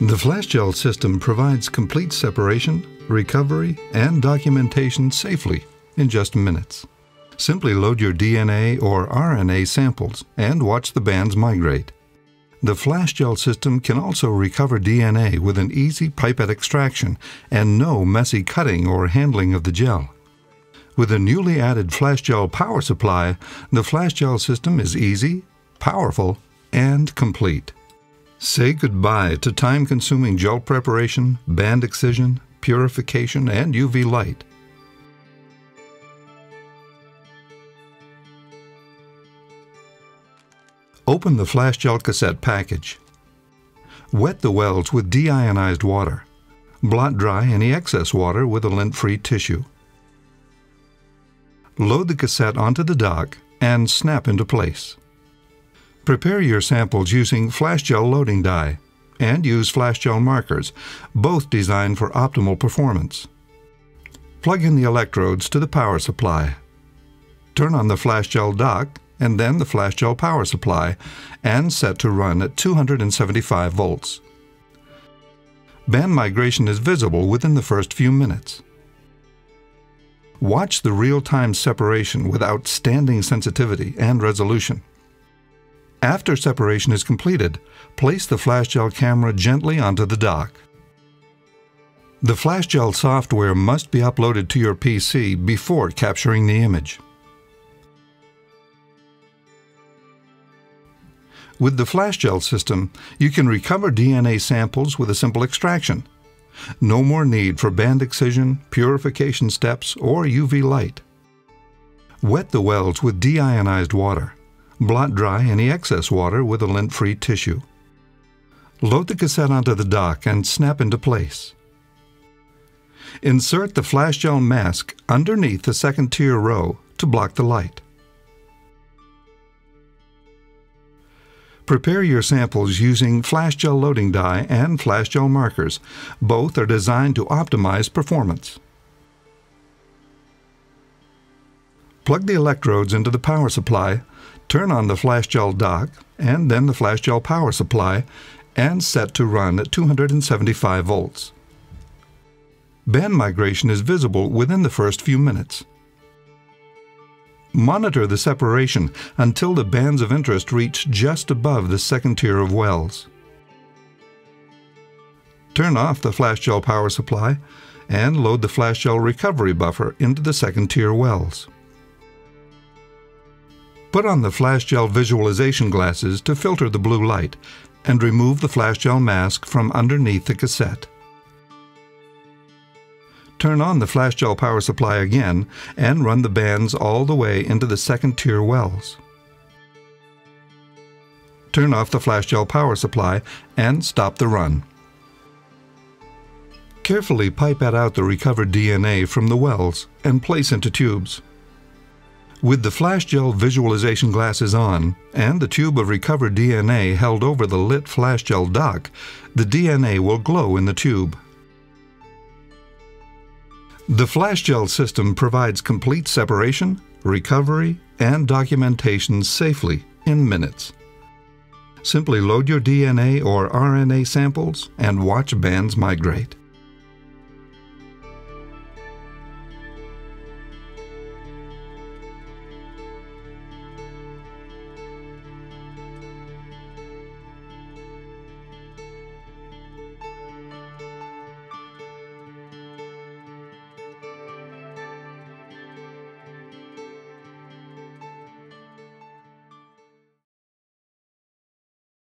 The FlashGel system provides complete separation, recovery, and documentation safely in just minutes. Simply load your DNA or RNA samples and watch the bands migrate. The FlashGel system can also recover DNA with an easy pipette extraction and no messy cutting or handling of the gel. With a newly added FlashGel power supply, the FlashGel system is easy, powerful, and complete. Say goodbye to time-consuming gel preparation, band excision, purification, and UV light. Open the FlashGel cassette package. Wet the wells with deionized water. Blot dry any excess water with a lint-free tissue. Load the cassette onto the dock and snap into place. Prepare your samples using FlashGel loading dye and use FlashGel markers, both designed for optimal performance. Plug in the electrodes to the power supply. Turn on the FlashGel dock and then the FlashGel power supply and set to run at 275 volts. Band migration is visible within the first few minutes. Watch the real-time separation with outstanding sensitivity and resolution. After separation is completed, place the FlashGel camera gently onto the dock. The FlashGel software must be uploaded to your PC before capturing the image. With the FlashGel system, you can recover DNA samples with a simple extraction. No more need for band excision, purification steps, or UV light. Wet the wells with deionized water. Blot dry any excess water with a lint-free tissue. Load the cassette onto the dock and snap into place. Insert the FlashGel mask underneath the second tier row to block the light. Prepare your samples using FlashGel loading dye and FlashGel markers. Both are designed to optimize performance. Plug the electrodes into the power supply, turn on the FlashGel dock and then the FlashGel power supply and set to run at 275 volts. Band migration is visible within the first few minutes. Monitor the separation until the bands of interest reach just above the second tier of wells. Turn off the FlashGel power supply and load the FlashGel recovery buffer into the second tier wells. Put on the FlashGel visualization glasses to filter the blue light and remove the FlashGel mask from underneath the cassette turn on the FlashGel power supply again and run the bands all the way into the second tier wells. Turn off the FlashGel power supply and stop the run. Carefully pipette out the recovered DNA from the wells and place into tubes. With the FlashGel visualization glasses on and the tube of recovered DNA held over the lit FlashGel dock, the DNA will glow in the tube. The FlashGel system provides complete separation, recovery, and documentation safely in minutes. Simply load your DNA or RNA samples and watch bands migrate.